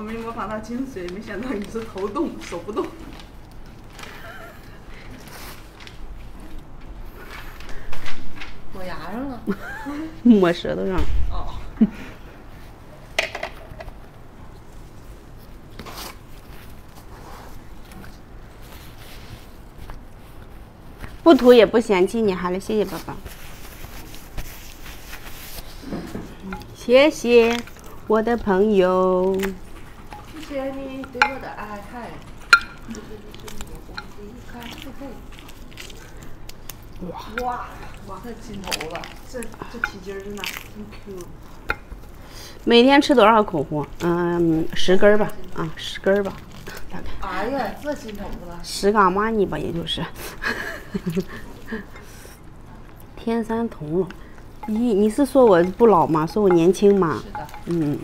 我没模仿到精髓，没想到你是头动手不动。抹牙上了。抹舌头上。哦。不涂也不嫌弃你，好了，谢谢爸爸。谢谢我的朋友。谢谢你对我的爱。哇哇哇！这金头了，这这皮筋儿真的真 Q。每天吃多少口红？嗯，十根儿吧，啊，十根儿吧，大概。哎呀，这金头了。十个阿玛尼吧，也就是。天山童姥，你你是说我不老吗？说我年轻吗？是的。嗯。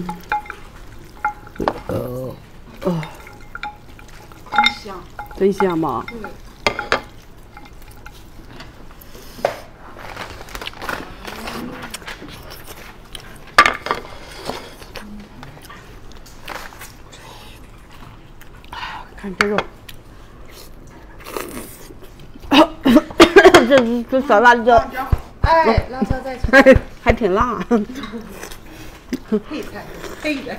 嗯。呃。哦。真香。真香吗？对。看这肉。这这小辣椒，哎，辣椒在吃，还挺辣。配菜，配的。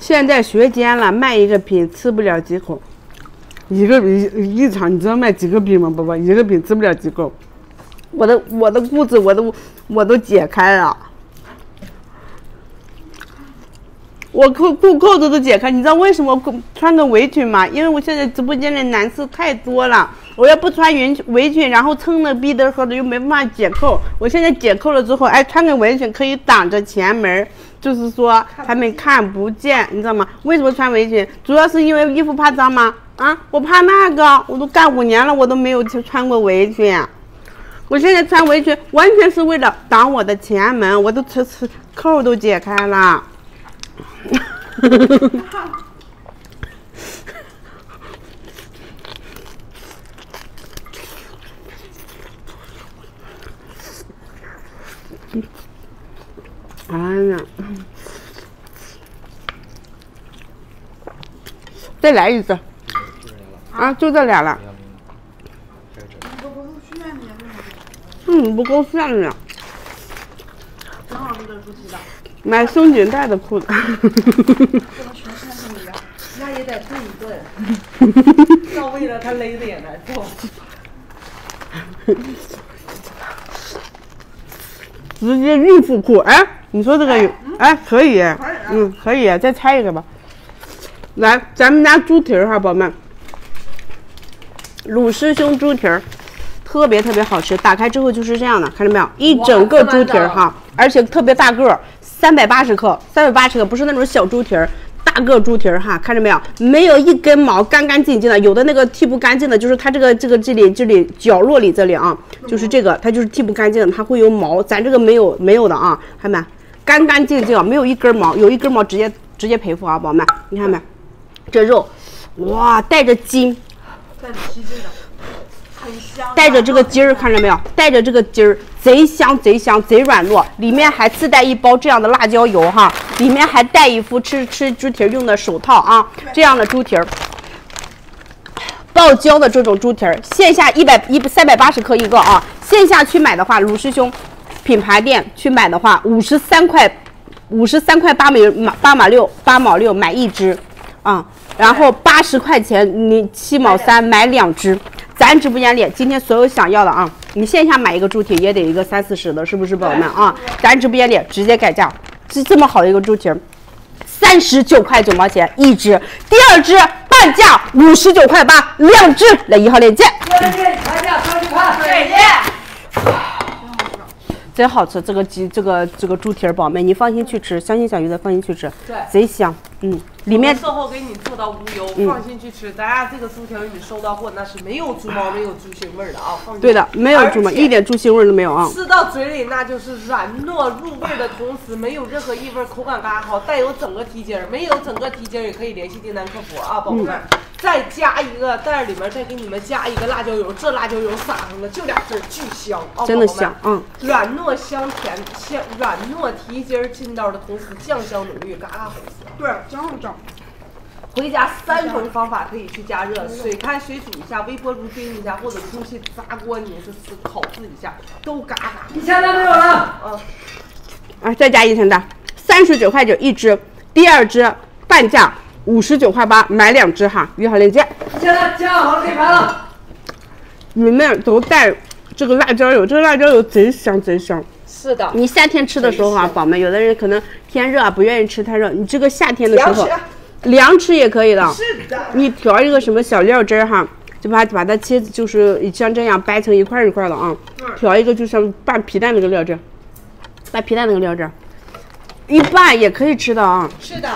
现在学尖了，卖一个饼吃不了几口，一个一一场你知道卖几个饼吗，宝宝？一个饼吃不了几口，我的我的裤子我都我都解开了。我裤裤扣子都解开，你知道为什么穿个围裙吗？因为我现在直播间的男士太多了，我要不穿围裙围裙，然后撑的逼得慌的又没办法解扣。我现在解扣了之后，哎，穿个围裙可以挡着前门，就是说他们看不见，你知道吗？为什么穿围裙？主要是因为衣服怕脏吗？啊，我怕那个，我都干五年了，我都没有去穿过围裙。我现在穿围裙完全是为了挡我的前门，我都吃吃扣都解开了。哎呀！再来一次。啊，就这俩了。嗯，不够炫的。正好是这主题的。买松紧带的裤子。不能全穿成一样，那也得顿一顿。到位了，他勒的也难受。直接孕妇裤，哎，你说这个，哎，可以，嗯，可以，再拆一个吧。来，咱们家猪蹄儿哈，宝宝们，鲁师兄猪蹄儿，特别特别好吃。打开之后就是这样的，看到没有？一整个猪蹄儿哈，而且特别大个儿。三百八十克，三百八十克不是那种小猪蹄儿，大个猪蹄儿哈，看着没有？没有一根毛，干干净净的。有的那个剃不干净的，就是它这个这个这里这里角落里这里啊，就是这个它就是剃不干净，它会有毛。咱这个没有没有的啊，看没？干干净净，没有一根毛，有一根毛直接直接赔付啊，宝宝们，你看没？这肉，哇，带着筋，带着皮筋的。带着这个筋儿，看着没有？带着这个筋儿，贼香贼香贼软糯，里面还自带一包这样的辣椒油哈，里面还带一副吃吃猪蹄用的手套啊，这样的猪蹄儿，爆椒的这种猪蹄儿，线下一百一三百八十克一个啊，线下去买的话，鲁师兄品牌店去买的话，五十三块，五十三块八毛八毛六八毛六买一只啊，然后八十块钱你七毛三买两只。咱直播间里今天所有想要的啊，你线下买一个猪蹄也得一个三四十的，是不是宝宝们啊？咱直播间里直接改价，这这么好的一个猪蹄，三十九块九毛钱一只，第二只半价五十九块八两只，来一号链接。真好吃，这个鸡，这个这个猪蹄儿，宝贝，你放心去吃，相信小鱼的，放心去吃，对，贼香，嗯，里面售后给你做到无忧，放心去吃。咱家这个猪蹄儿你收到货那是没有猪毛、没有猪腥味儿的啊，放心。对的，没有猪毛，一点猪腥味儿都没有啊。吃到嘴里那就是软糯入味的同时，没有任何异味，口感嘎好，带有整个蹄筋儿，没有整个蹄筋儿也可以联系订单客服啊，宝贝们。再加一个袋里面再给你们加一个辣椒油，这辣椒油撒上了就俩字儿巨香啊，真的香，嗯。软糯香甜，香软糯提筋儿劲道的同时酱香浓郁，嘎嘎好吃。对，真好整。回家三种方法可以去加热：水开水煮一下，微波炉叮一下，或者空气炸锅你是是烤制一下，都嘎嘎。一千单没有了，嗯，啊，再加一千单，三十九块九一只，第二只半价五十九块八，买两只哈，约好链接。一千单加好了可以拍了。里面都带这个辣椒油，这个辣椒油贼香贼香。是的，你夏天吃的时候啊，宝们，有的人可能天热啊，不愿意吃太热，你这个夏天的时候凉吃。凉吃也可以的。是的，你调一个什么小料汁儿哈，就把把它切，就是像这样掰成一块一块的啊。调一个就像拌皮蛋那个料汁，拌皮蛋那个料汁，一拌也可以吃的啊。是的。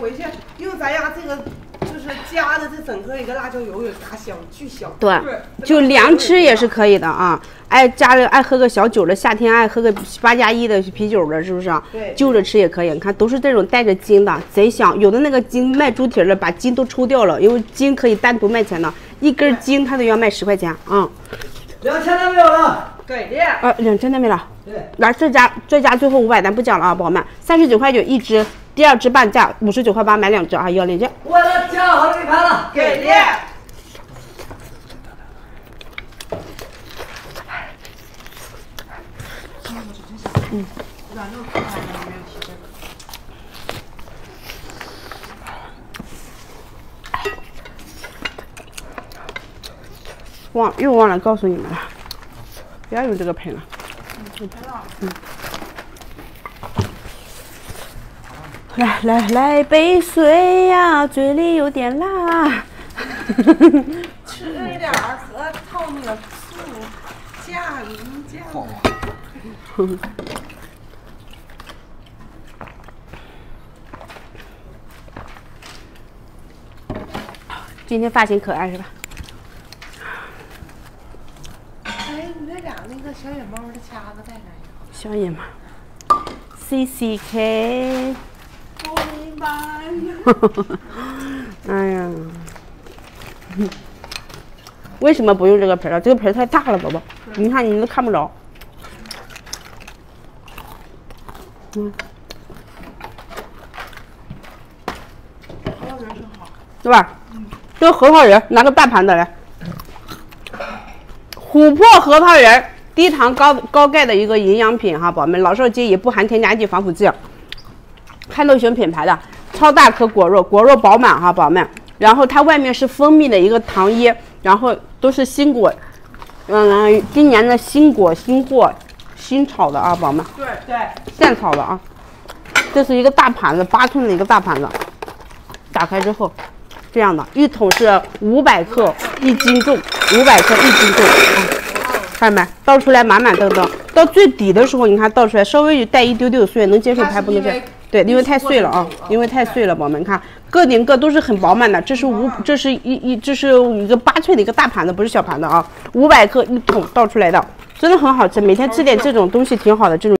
回去，因为咱家这个就是加的这整个一个辣椒油也嘎香，巨香。对对，就凉吃也是可以的啊。爱加了爱喝个小酒的，夏天爱喝个八加一的啤酒的，是不是啊？对就着吃也可以。你看都是这种带着筋的，贼香。有的那个筋卖猪蹄儿的，把筋都抽掉了，因为筋可以单独卖钱的，一根筋它都要卖十块钱啊。两千单没有了，给的。啊，两千单没了。对，来，再加再加最后五百单不讲了啊，宝宝们，三十九块九一只，第二只半价五十九块八买两只啊，要链接。我的加好。给的。软肉出来了，没有提这个。忘又忘了告诉你们了，不要用这个盆了。嗯。来来来杯水呀，嘴里有点辣。吃一点儿核桃米醋，加鱼酱。今天发型可爱是吧？哎，你那俩那个小野猫的卡子带来呀？小野猫，C C K。我明白。哎呀，为什么不用这个盆儿啊？这个盆儿太大了，宝宝，你看你都看不着。嗯，还有人生好。对吧？这个核桃仁拿个大盘子来，琥珀核桃仁低糖高高钙的一个营养品哈，宝宝们，老少皆宜，不含添加剂、防腐剂。看豆熊品牌的超大颗果肉，果肉饱满哈，宝宝们。然后它外面是蜂蜜的一个糖衣，然后都是新果，嗯，今年的新果新货新炒的啊，宝宝们。对对，现炒的啊。这是一个大盘子，八寸的一个大盘子，打开之后，这样的，一桶是五百克，一斤重，五百克一斤重，啊，看见没？倒出来满满登登，到最底的时候，你看倒出来稍微带一丢丢碎，能接受还不能接受？对，因为太碎了啊，因为太碎了，宝宝们看，个顶个都是很饱满的，这是五，这是一一，这是一个八寸的一个大盘子，不是小盘子啊，五百克一桶倒出来的，真的很好吃，每天吃点这种东西挺好的，这种。